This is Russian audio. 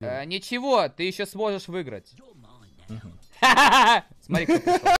Э, ничего, ты еще сможешь выиграть. Смотри, кто пришел.